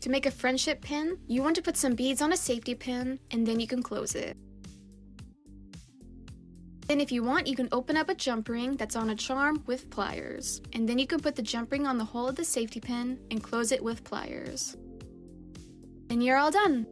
To make a friendship pin, you want to put some beads on a safety pin and then you can close it. Then if you want, you can open up a jump ring that's on a charm with pliers. And then you can put the jump ring on the hole of the safety pin and close it with pliers. And you're all done!